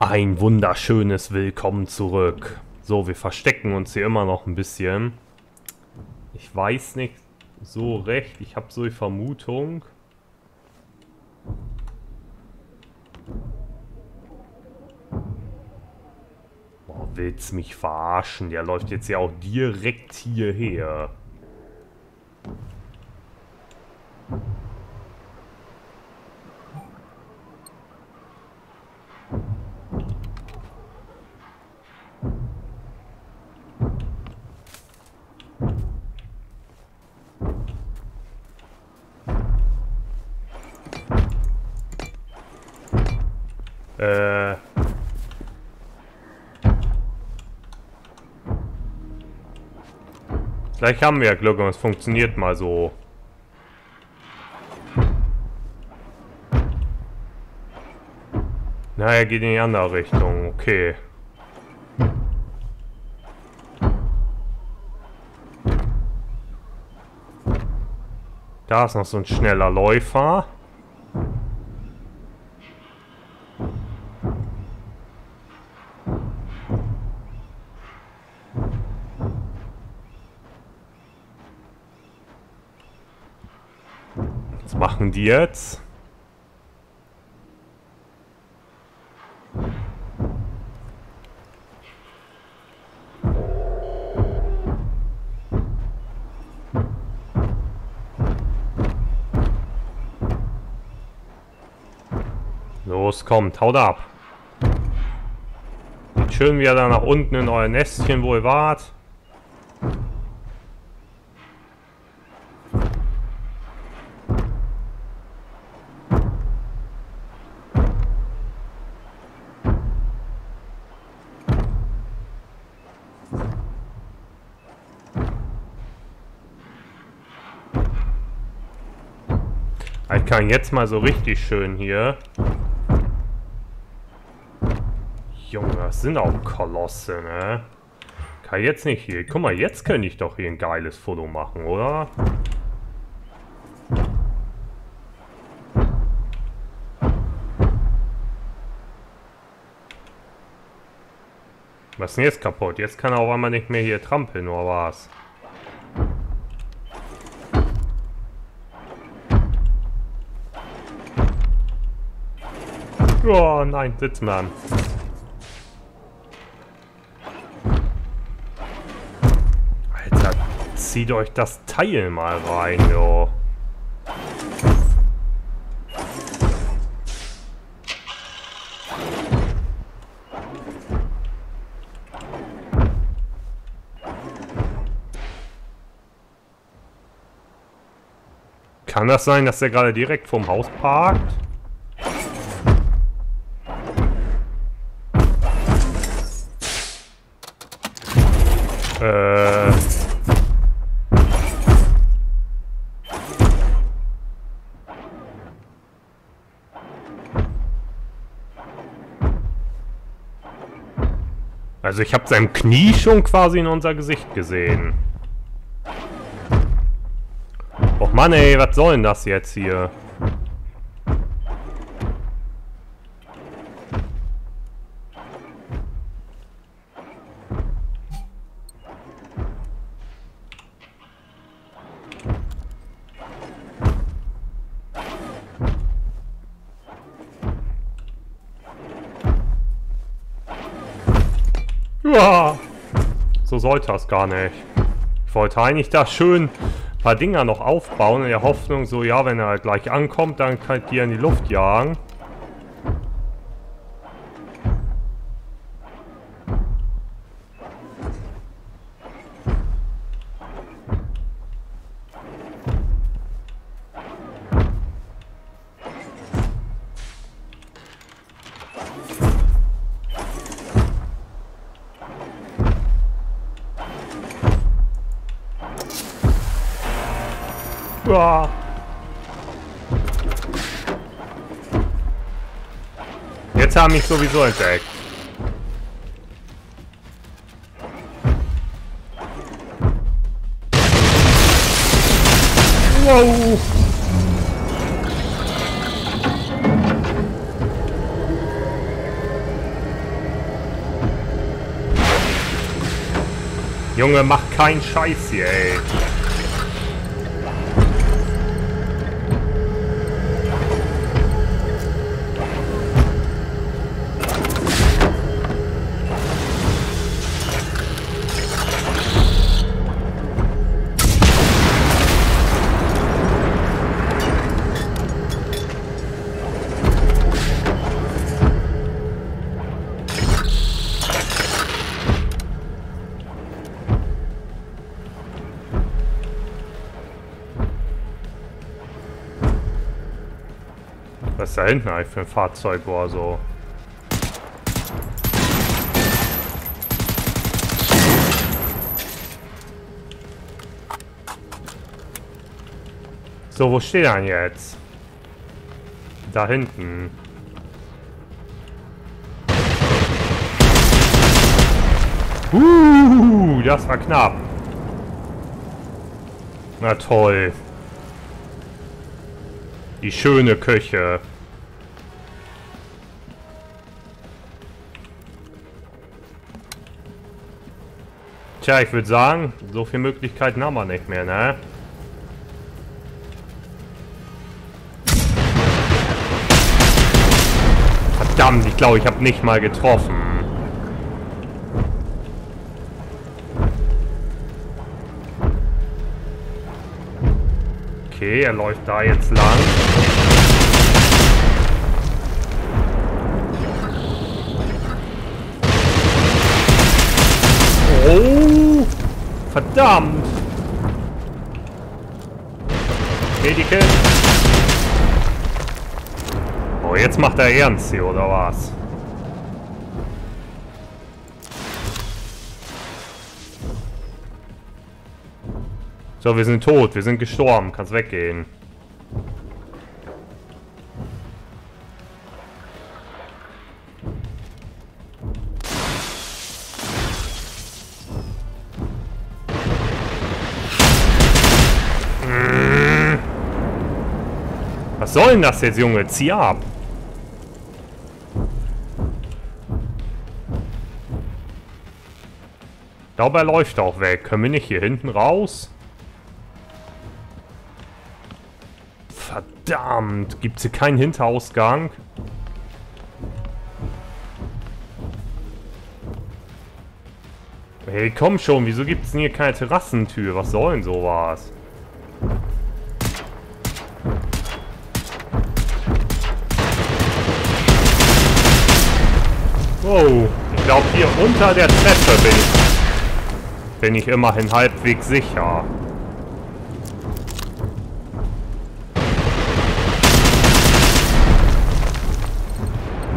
Ein wunderschönes Willkommen zurück. So, wir verstecken uns hier immer noch ein bisschen. Ich weiß nicht so recht. Ich habe so die Vermutung. Boah, willst mich verarschen? Der läuft jetzt ja auch direkt hierher. Vielleicht haben wir ja Glück und es funktioniert mal so. Na, er geht in die andere Richtung. Okay. Da ist noch so ein schneller Läufer. Was machen die jetzt? Los, kommt, haut ab. Geht schön wieder da nach unten in euer Nestchen, wo ihr wart. Ich kann jetzt mal so richtig schön hier. Junge, das sind auch Kolosse, ne? Kann jetzt nicht hier. Guck mal, jetzt könnte ich doch hier ein geiles Foto machen, oder? Was ist denn jetzt kaputt? Jetzt kann er auch einmal nicht mehr hier trampeln, oder was? Oh nein, Sitzmann. Alter, zieht euch das Teil mal rein, jo. Kann das sein, dass der gerade direkt vorm Haus parkt? Also ich habe sein Knie schon quasi in unser Gesicht gesehen. Och Mann ey, was soll denn das jetzt hier? Ja, so sollte das gar nicht. Ich wollte eigentlich da schön ein paar Dinger noch aufbauen in der Hoffnung, so ja, wenn er gleich ankommt, dann kann ich die in die Luft jagen. Boah. Jetzt haben mich sowieso entdeckt. Wow. Junge, mach keinen Scheiß hier, ey. Was ist da hinten eigentlich für ein Fahrzeug war so? So, wo steht er denn jetzt? Da hinten. Uh, das war knapp. Na toll. Die schöne Küche. Tja, ich würde sagen, so viele Möglichkeiten haben wir nicht mehr, ne? Verdammt, ich glaube, ich habe nicht mal getroffen. Okay, er läuft da jetzt lang. Oh! Verdammt! Medikit! Oh, jetzt macht er ernst hier, oder was? So, wir sind tot. Wir sind gestorben. Kannst weggehen. Soll denn das jetzt, Junge? Zieh ab. Ich glaube, er läuft auch weg. Können wir nicht hier hinten raus? Verdammt, gibt es hier keinen Hinterausgang? Hey, komm schon, wieso gibt es denn hier keine Terrassentür? Was soll denn sowas? Glaube hier unter der Treppe bin ich, bin ich immerhin halbwegs sicher.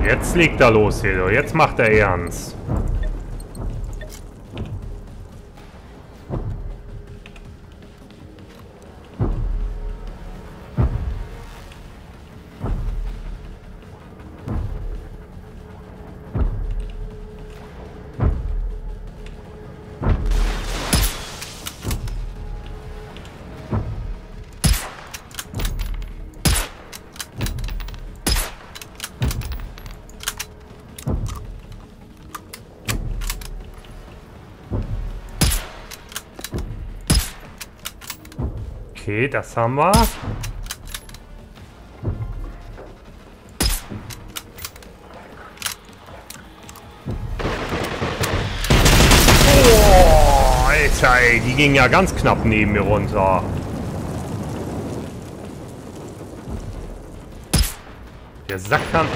Jetzt legt er los, Hedo. Jetzt macht er ernst. Okay, das haben wir. Oh, Alter, ey, die ging ja ganz knapp neben mir runter. Der Sack kann...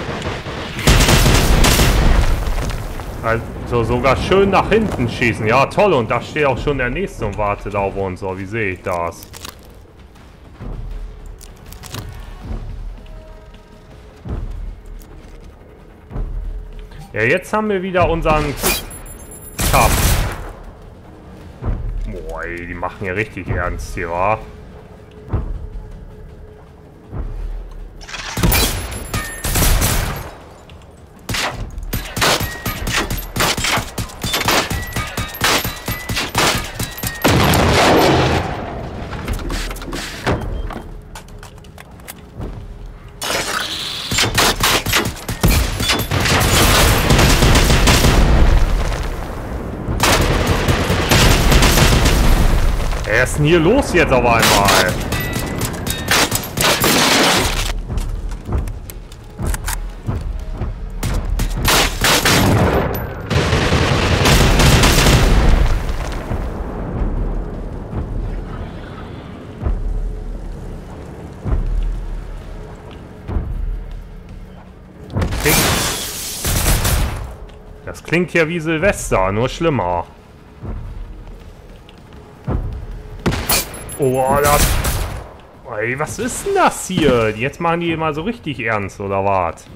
Also sogar schön nach hinten schießen. Ja, toll. Und da steht auch schon der Nächste und wartet auf uns. So, wie sehe ich das? Ja, jetzt haben wir wieder unseren Cup. Boah, ey, die machen ja richtig ernst hier, wa? Denn hier los jetzt auf einmal? Das klingt ja wie Silvester, nur schlimmer. Oh, das... Ey, was ist denn das hier? Jetzt machen die immer so richtig ernst, oder was?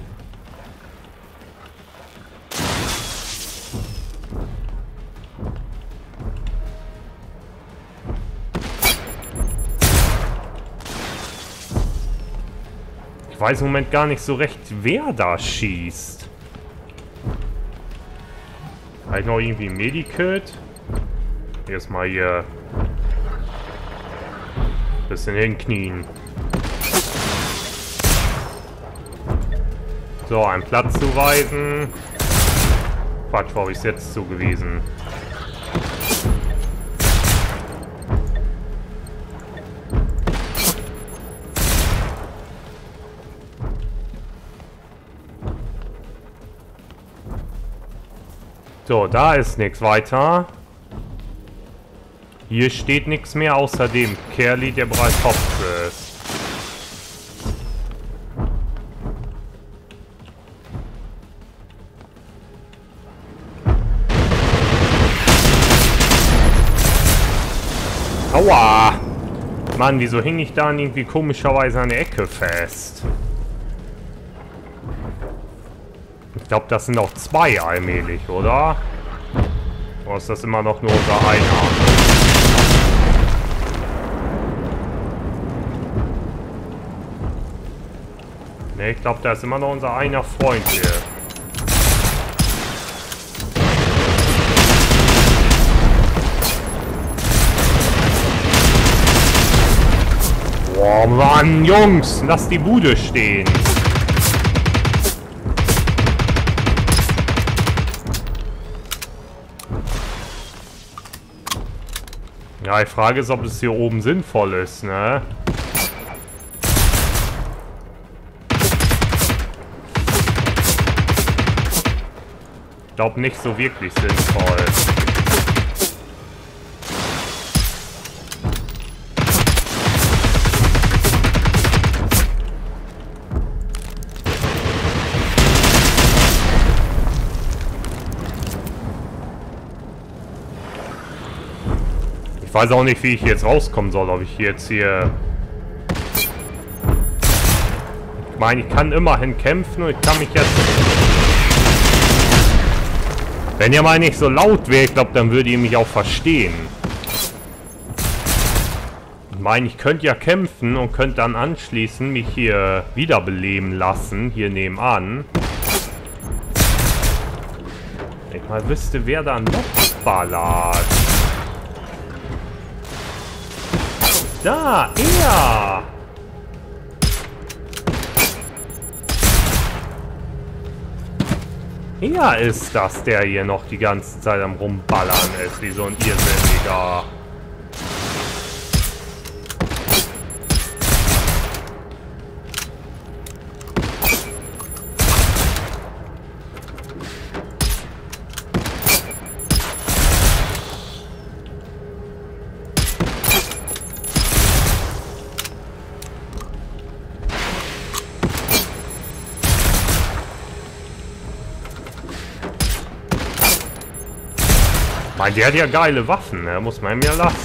Ich weiß im Moment gar nicht so recht, wer da schießt. Habe ich noch irgendwie ein Medikit? Erstmal hier Bisschen hinknien. So, einen Platz zuweisen. Quatsch, wo habe ich es jetzt zugewiesen? So, da ist nichts weiter. Hier steht nichts mehr außer dem Kerli, der bereits ist. Aua! Mann, wieso hing ich da irgendwie komischerweise an der Ecke fest? Ich glaube, das sind auch zwei allmählich, oder? Oder ist das immer noch nur unser einer? Ne, ich glaube, da ist immer noch unser einer Freund hier. Boah, Mann, Jungs, lass die Bude stehen. Ja, die Frage ist, ob es hier oben sinnvoll ist, ne? Glaube nicht so wirklich sinnvoll. Ich weiß auch nicht, wie ich jetzt rauskommen soll, ob ich jetzt hier... Ich meine, ich kann immerhin kämpfen und ich kann mich jetzt wenn ihr mal nicht so laut wäre, ich glaube, dann würdet ihr mich auch verstehen. Ich meine, ich könnte ja kämpfen und könnte dann anschließend mich hier wiederbeleben lassen, hier nebenan. Wenn ich mal wüsste, wer da noch ballert. Da, er! Er ist das, der hier noch die ganze Zeit am Rumballern ist, wie so ein Irrsinniger. Mein, der hat ja geile Waffen, ne? Muss man ihm ja lassen.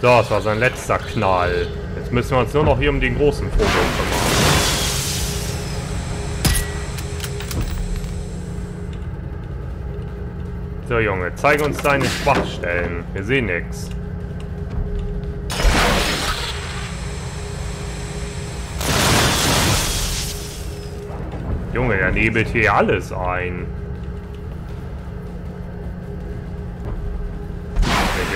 So, das war sein letzter Knall. Jetzt müssen wir uns nur noch hier um den großen Vogel kümmern. So, Junge, zeige uns deine Schwachstellen. Wir sehen nichts. Nebelt hier alles ein.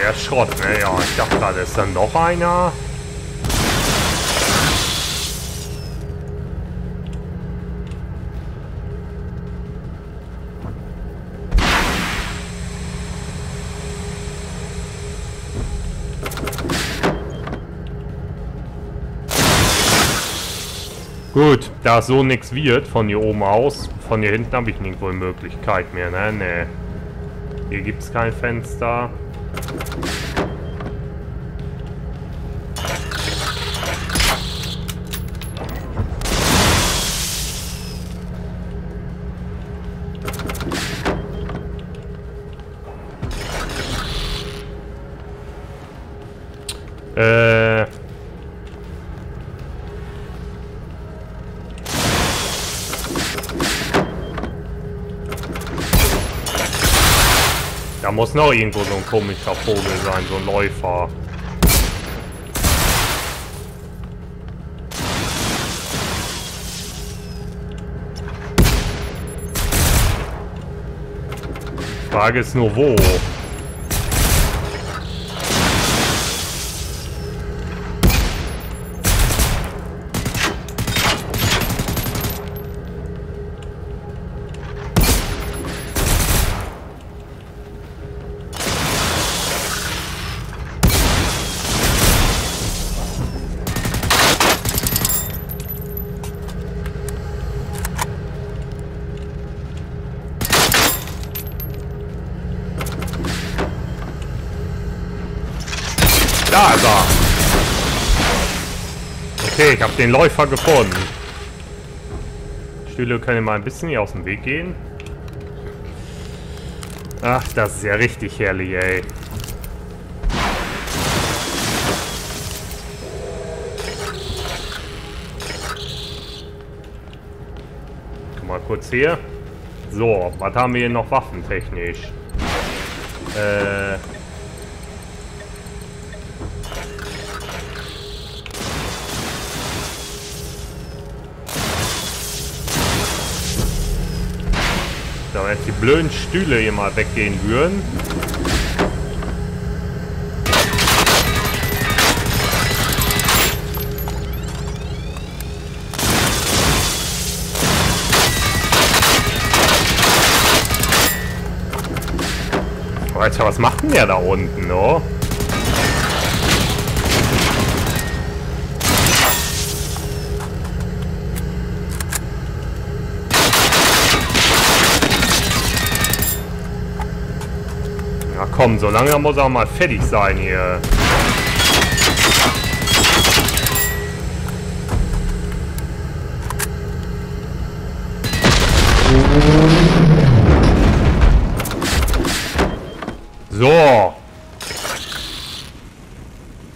Der Schrott, ne? Ja, ich dachte, da ist dann noch einer. Da so nichts wird von hier oben aus, von hier hinten habe ich nirgendwo eine Möglichkeit mehr, ne? Ne. Hier gibt es kein Fenster. Da muss noch irgendwo so ein komischer Vogel sein, so ein Läufer. Frage ist nur wo. Da ist er. Okay, ich habe den Läufer gefunden. Stühle können mal ein bisschen hier aus dem Weg gehen. Ach, das ist ja richtig herrlich, ey. Komm mal kurz hier. So, was haben wir hier noch waffentechnisch? Äh... die blöden Stühle hier mal weggehen würden. Alter, was macht denn der da unten, no? Komm, so lange muss er mal fertig sein hier. So.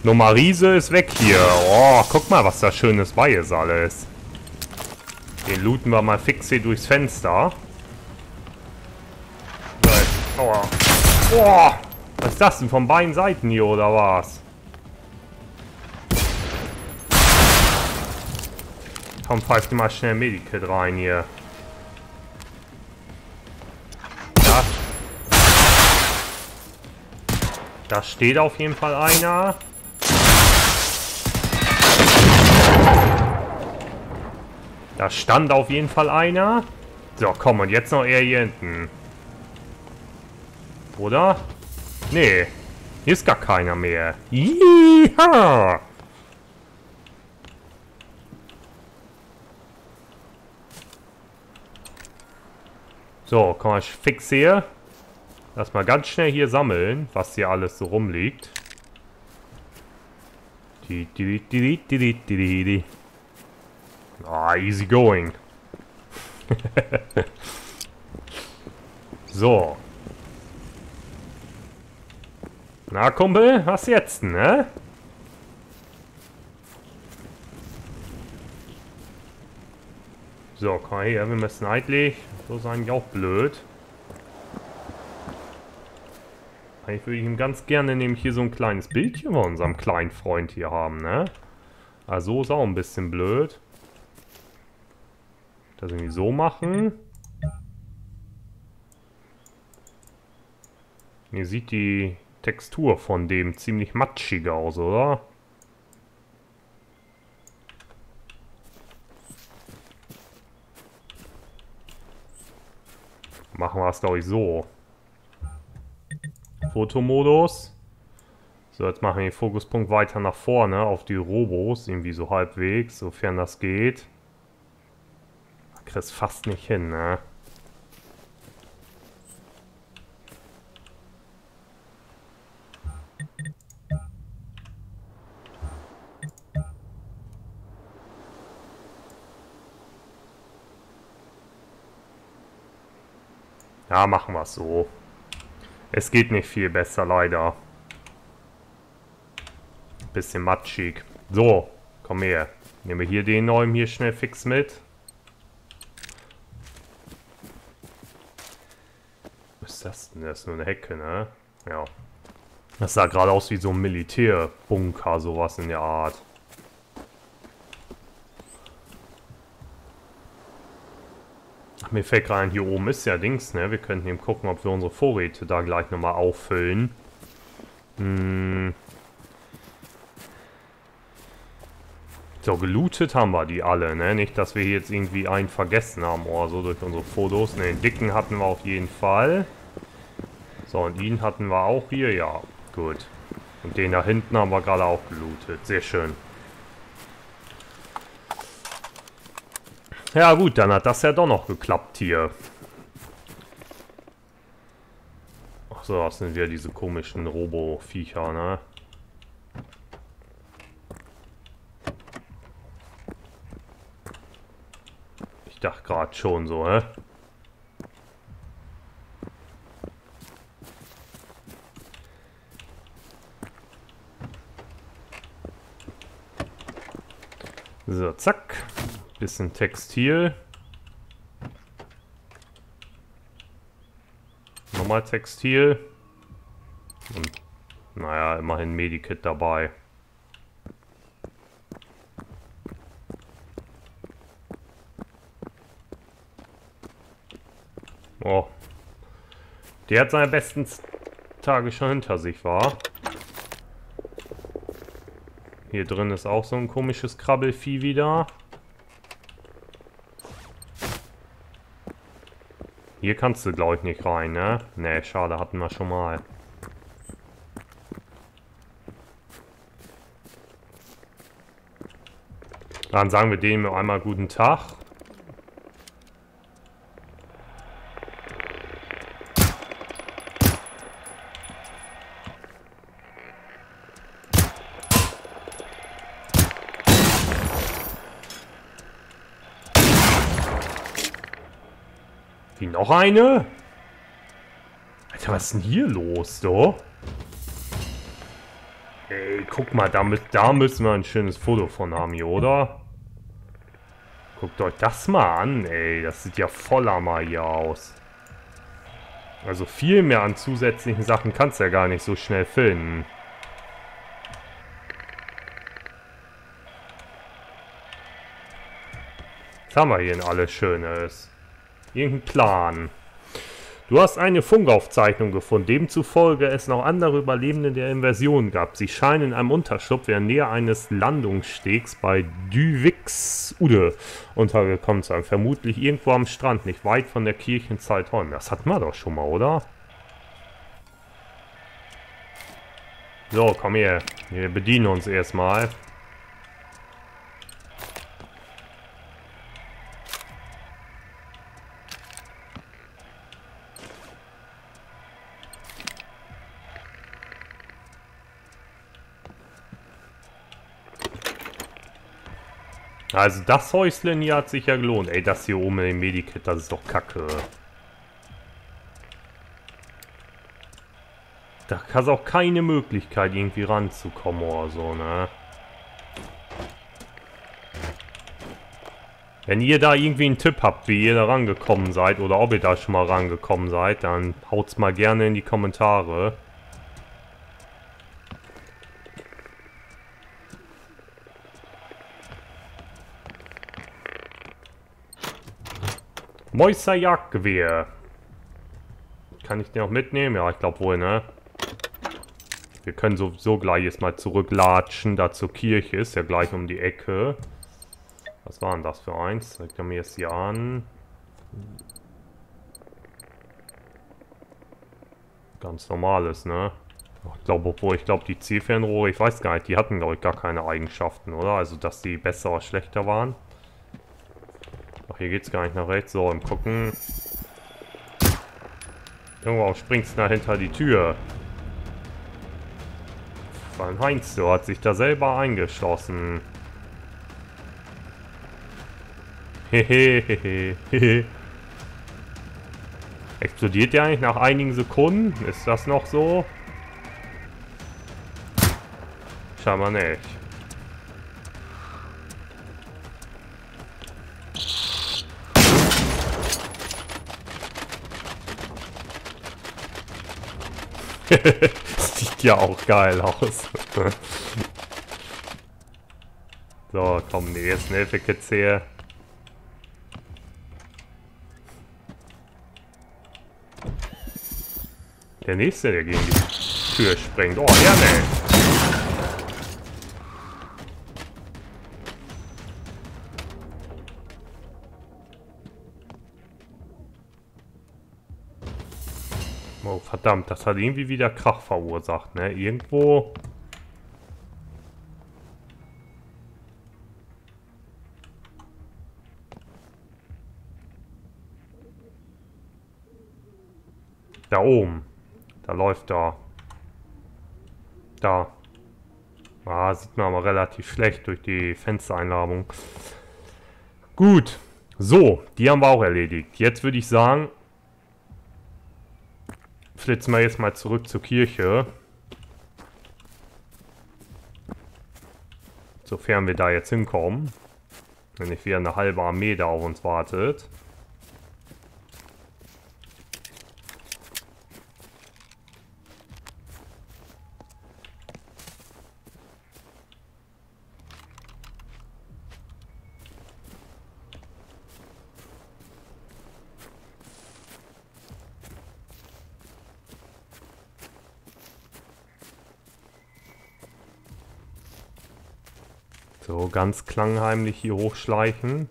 Nummer Riese ist weg hier. Oh, guck mal, was da schönes bei ist alles. Den looten wir mal fix hier durchs Fenster. Aua. Boah! Was ist das denn? Von beiden Seiten hier, oder was? Komm, pfeift mal schnell Medikit rein hier. Da. Da steht auf jeden Fall einer. Da stand auf jeden Fall einer. So, komm, und jetzt noch er hier hinten. Oder? Nee. Hier ist gar keiner mehr. Yeeha! So, komm mal fix hier. Lass mal ganz schnell hier sammeln, was hier alles so rumliegt. Ah, easy going. so. Na, Kumpel, was jetzt, ne? So, komm her, wir müssen eigentlich... So sein ja auch blöd. Eigentlich würde ich ihm ganz gerne nämlich hier so ein kleines Bildchen von unserem kleinen Freund hier haben, ne? Also ist auch ein bisschen blöd. Das irgendwie so machen. Mir sieht die Textur von dem ziemlich matschig aus, oder? Machen wir es, glaube ich, so. Fotomodus. So, jetzt machen wir den Fokuspunkt weiter nach vorne auf die Robos, irgendwie so halbwegs, sofern das geht. krieg's fast nicht hin, ne? Ja, machen wir es so. Es geht nicht viel besser, leider. Bisschen matschig. So, komm her. Nehmen wir hier den neuen hier schnell fix mit. Was ist das denn? Das ist nur eine Hecke, ne? Ja. Das sah gerade aus wie so ein Militärbunker, sowas in der Art. Mir fällt gerade ein, hier oben ist ja Dings, ne? Wir könnten eben gucken, ob wir unsere Vorräte da gleich nochmal auffüllen. Hm. So, gelootet haben wir die alle, ne? Nicht, dass wir hier jetzt irgendwie einen vergessen haben oder so durch unsere Fotos. Ne, den dicken hatten wir auf jeden Fall. So, und ihn hatten wir auch hier, ja. Gut. Und den da hinten haben wir gerade auch gelootet. Sehr schön. Ja gut, dann hat das ja doch noch geklappt hier. Achso, das sind wieder diese komischen Robo-Viecher, ne? Ich dachte gerade schon so, hä? So, zack. Bisschen Textil. Nochmal Textil. Und naja, immerhin Medikit dabei. Oh. Der hat seine besten Tage schon hinter sich, war. Hier drin ist auch so ein komisches Krabbelvieh wieder. Hier kannst du, glaube ich, nicht rein, ne? Ne, schade, hatten wir schon mal. Dann sagen wir dem einmal guten Tag. Wie, noch eine? Alter, was ist denn hier los, do? Ey, guck mal, da, da müssen wir ein schönes Foto von haben hier, oder? Guckt euch das mal an, ey. Das sieht ja voller mal hier aus. Also viel mehr an zusätzlichen Sachen kannst du ja gar nicht so schnell finden. Was haben wir hier denn alles Schönes? Irgendein Plan. Du hast eine Funkaufzeichnung gefunden, demzufolge es noch andere Überlebende der Inversion gab. Sie scheinen in einem Unterschlupf während näher eines Landungsstegs bei Düwix-Ude untergekommen zu sein. Vermutlich irgendwo am Strand, nicht weit von der Kirchenzeit Holm. Das hatten wir doch schon mal, oder? So, komm her. Wir bedienen uns erstmal. Also das Häuslen hier hat sich ja gelohnt. Ey, das hier oben im Medikit, das ist doch kacke. Da hast auch keine Möglichkeit, irgendwie ranzukommen oder so, ne? Wenn ihr da irgendwie einen Tipp habt, wie ihr da rangekommen seid oder ob ihr da schon mal rangekommen seid, dann haut's mal gerne in die Kommentare. Moiser Jagdgewehr. Kann ich den auch mitnehmen? Ja, ich glaube wohl, ne? Wir können sowieso gleich jetzt mal zurücklatschen, da zur Kirche ist ja gleich um die Ecke. Was war denn das für eins? Zeigt er mir jetzt hier an. Ganz normales, ne? Ich glaube, obwohl, ich glaube, die Zielfernrohre, ich weiß gar nicht, die hatten, glaube ich, gar keine Eigenschaften, oder? Also, dass die besser oder schlechter waren. Hier geht's gar nicht nach rechts. So, im Gucken. Irgendwo springst du hinter die Tür. Weil Heinz, du hat sich da selber eingeschlossen. Hehehehe. Explodiert der eigentlich nach einigen Sekunden? Ist das noch so? Scheinbar nicht. Sieht ja auch geil aus. so, komm, die ersten Hilfe-Kits her. Der nächste, der gegen die Tür springt. Oh, ja, ne. Verdammt, das hat irgendwie wieder Krach verursacht, ne? Irgendwo... Da oben. Da läuft da. Da. Ah, sieht man aber relativ schlecht durch die Fenstereinladung. Gut. So, die haben wir auch erledigt. Jetzt würde ich sagen, flitzen wir jetzt mal zurück zur Kirche. Sofern wir da jetzt hinkommen. Wenn nicht wieder eine halbe Armee da auf uns wartet. So, ganz klangheimlich hier hochschleichen.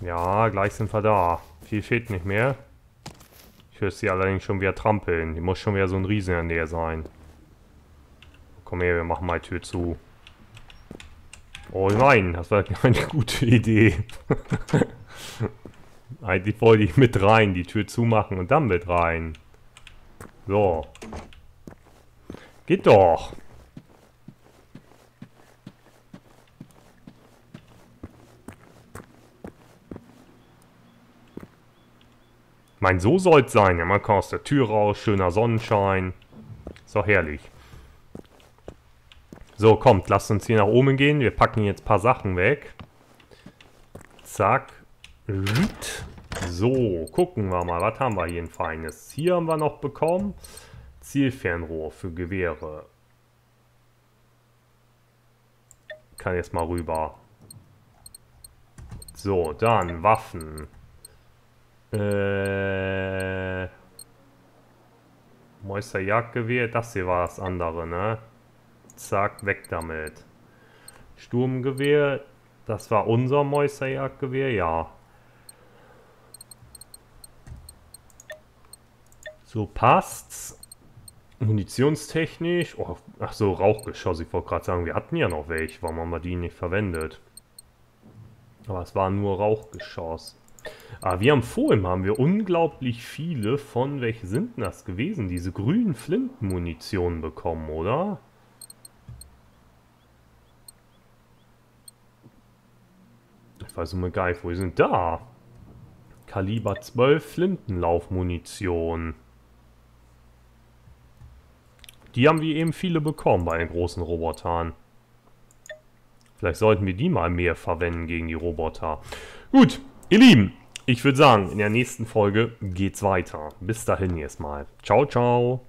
Ja, gleich sind wir da. Viel fehlt nicht mehr. Ich höre sie allerdings schon wieder trampeln. Die muss schon wieder so ein Riesen in der Nähe sein. Komm her, wir machen mal die Tür zu. Oh nein, das war eine gute Idee. Eigentlich wollte ich mit rein, die Tür zumachen und dann mit rein. So. Geht doch. Mein, so soll's sein. Ja, man kann aus der Tür raus, schöner Sonnenschein. Ist doch herrlich. So, kommt, lasst uns hier nach oben gehen. Wir packen jetzt ein paar Sachen weg. Zack. So, gucken wir mal. Was haben wir hier ein Feines? Hier haben wir noch bekommen. Zielfernrohr für Gewehre. Kann jetzt mal rüber. So, dann Waffen. Äh... Meister Jagdgewehr. Das hier war das andere, ne? Zack, weg damit. Sturmgewehr. Das war unser Mäuserjagdgewehr, ja. So passt's. Munitionstechnisch. Oh, ach so, Rauchgeschoss. Ich wollte gerade sagen, wir hatten ja noch welche. Warum haben wir die nicht verwendet? Aber es war nur Rauchgeschoss. Aber ah, wir haben vorhin haben wir unglaublich viele von, welche sind denn das gewesen? Diese grünen Flintenmunition bekommen, oder? Ich weiß immer gar nicht, wo sind da? Kaliber 12 Flintenlaufmunition. Die haben wir eben viele bekommen bei den großen Robotern. Vielleicht sollten wir die mal mehr verwenden gegen die Roboter. Gut, ihr Lieben, ich würde sagen, in der nächsten Folge geht's weiter. Bis dahin erstmal. Ciao, ciao.